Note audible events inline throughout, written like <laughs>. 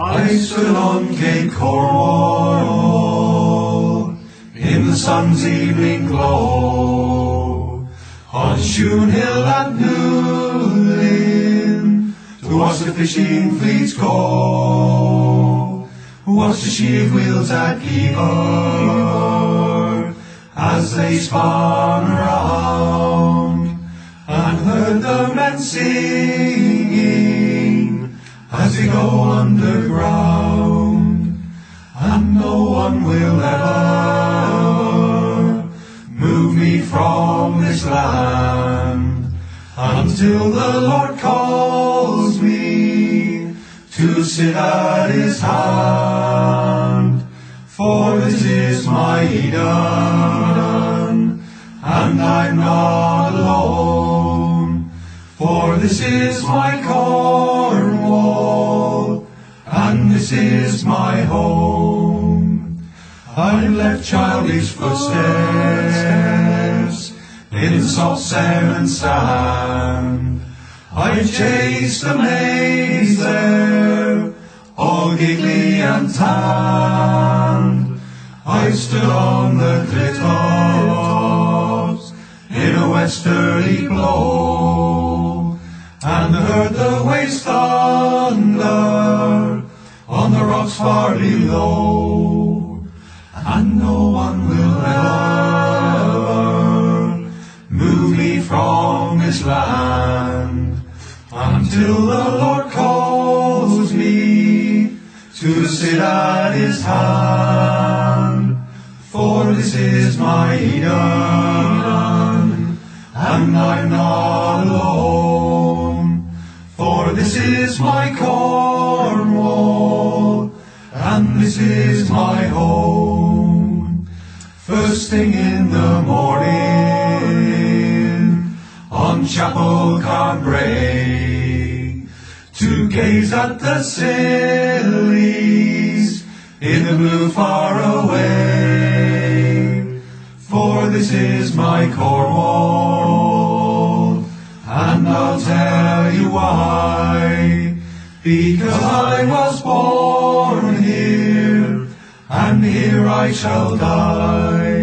I stood on Cape Cornwall in the sun's evening glow, on Shoon Hill at Newlyn, to watch the fishing fleets go, watch the sheave wheels at Geevor as they spun around, and heard the men singing they go underground, and no one will ever move me from this land until the Lord calls me to sit at his hand. For this is my Eden, and I'm not alone. For this is my and this is my home. I've left childish footsteps in salt sand and sand. I've chased the maids there, all giggly and tanned. I've stood on the cliff in a westerly blow, and heard the waves thunder rocks far below. And no one will ever move me from this land until the Lord calls me to sit at his hand. For this is my Eden, and I'm not alone. For this is my and this is my home. First thing in the morning, on chapel break to gaze at the Scillies in the blue far away. For this is my Cornwall, and I'll tell you why. Because I was born here, and here I shall die.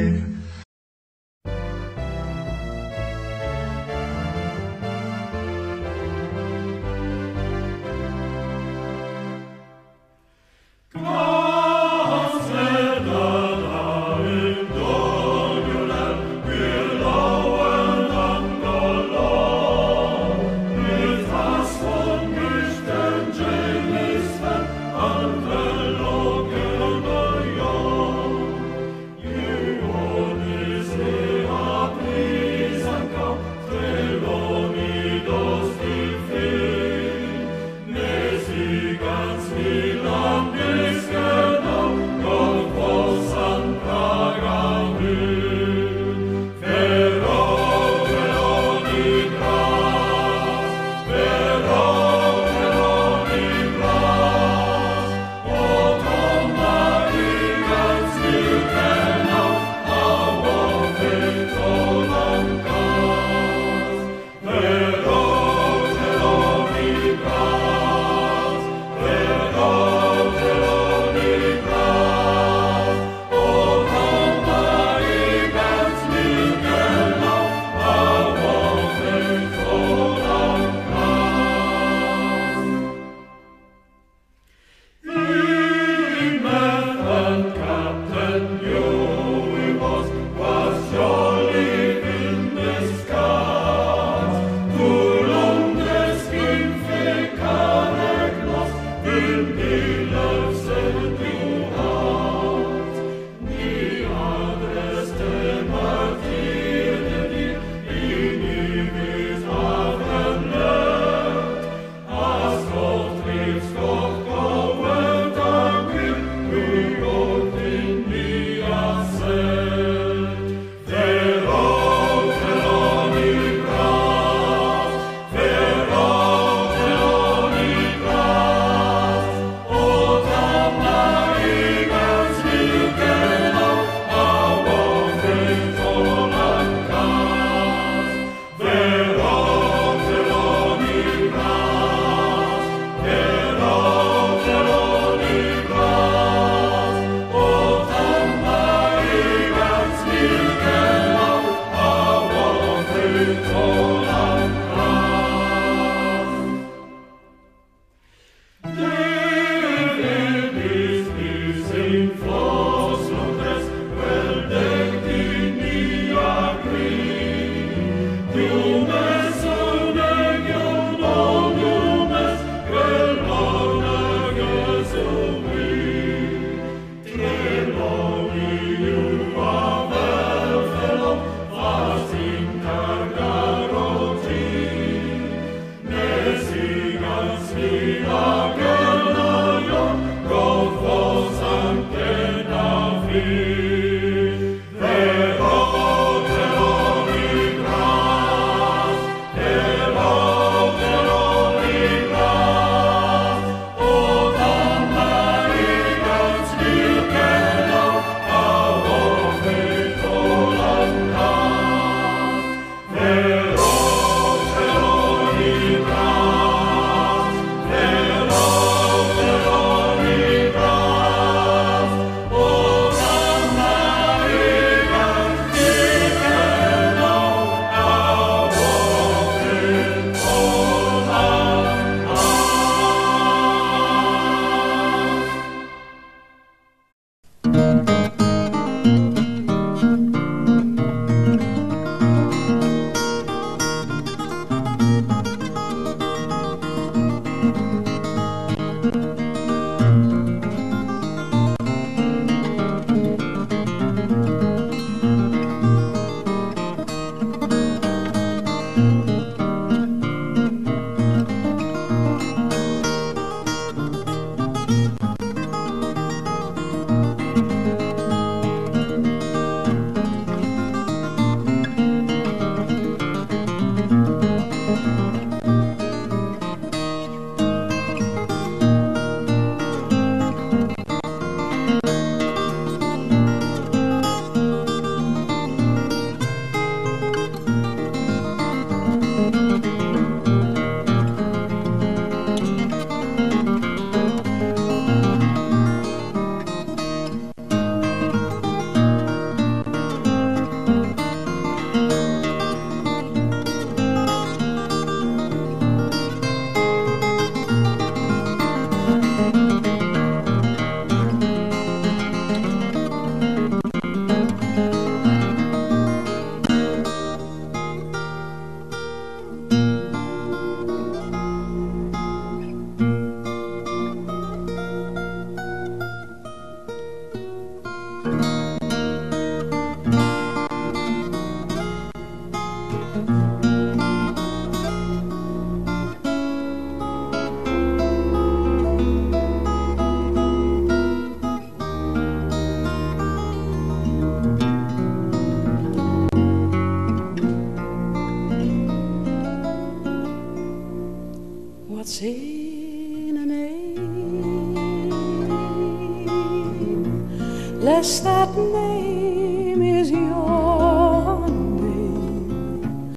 Yes, that name is your name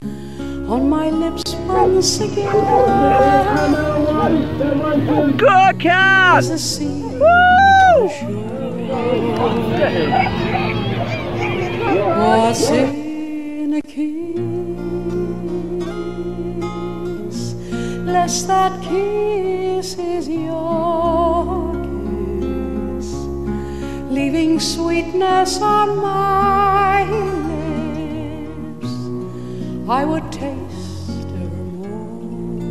on my lips once again. Good cat! As the sea Woo! What's in a kiss? Less that kiss is your kiss, leaving sweetness on my lips. I would taste her more.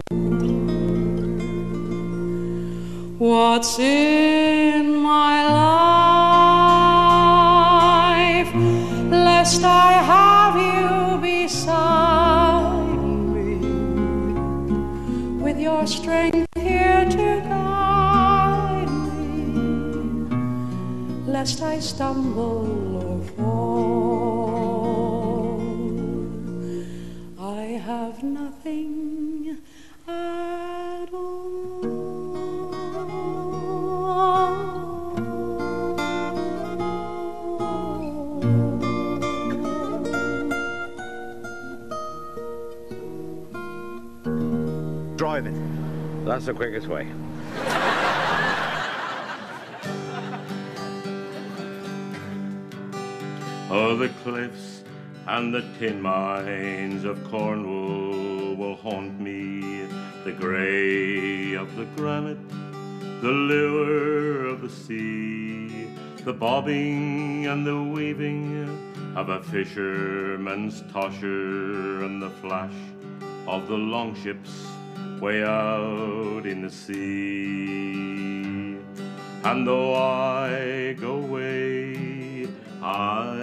What's in my life? Lest I have you beside me, with your strength lest I stumble or fall. I have nothing at all. Driving. That's the quickest way. The cliffs and the tin mines of Cornwall will haunt me. The grey of the granite, the lure of the sea, the bobbing and the weaving of a fisherman's tosher, and the flash of the longships way out in the sea. And though I go away, I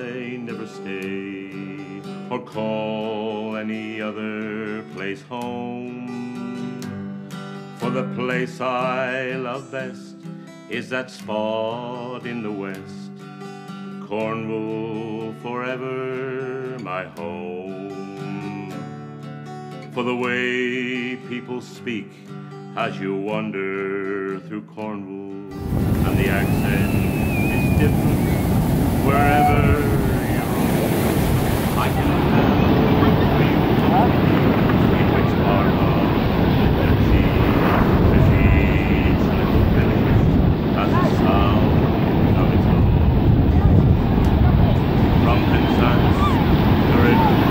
stay or call any other place home. For the place I love best is that spot in the west, Cornwall forever my home. For the way people speak as you wander through Cornwall, and the accent is different wherever you roam. I can tell in which part of the cheese is each little village has a sound of its own. From Penzance to Ridley,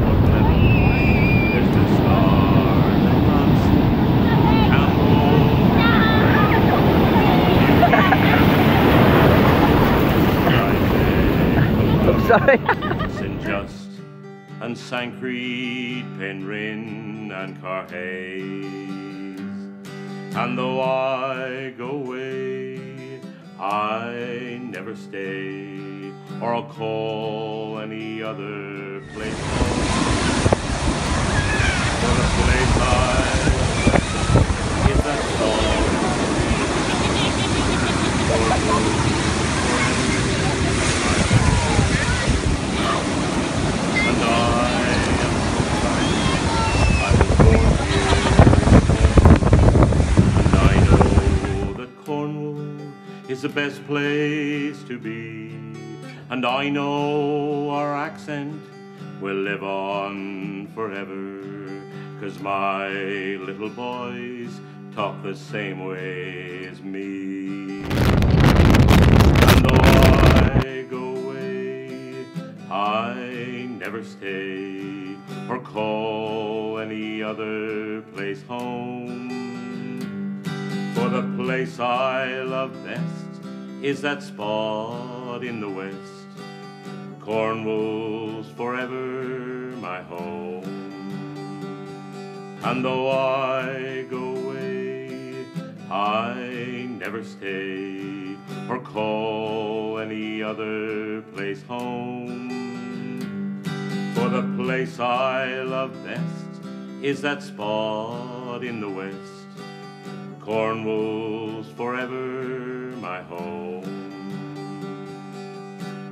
Port Level, there's the stars and Ramsey, Campbell, Sorry. <laughs> St. Just and Sancreed, Penryn and Caerhays. And though I go away, I never stay, or I'll call any other place home. For the place I is that song. And I am so thankful I was born here. And I know that Cornwall is the best place to be. And I know our accent will live on forever. Cause my little boys talk the same way as me. And though I go away, I never stay or call any other place home. For the place I love best is that spot in the west. Cornwall's forever my home. And though I go away, I never stay or call any other place home. For the place I love best is that spot in the west. Cornwall's forever my home.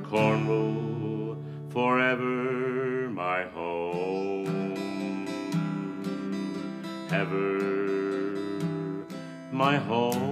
Cornwall forever my home. Ever my home.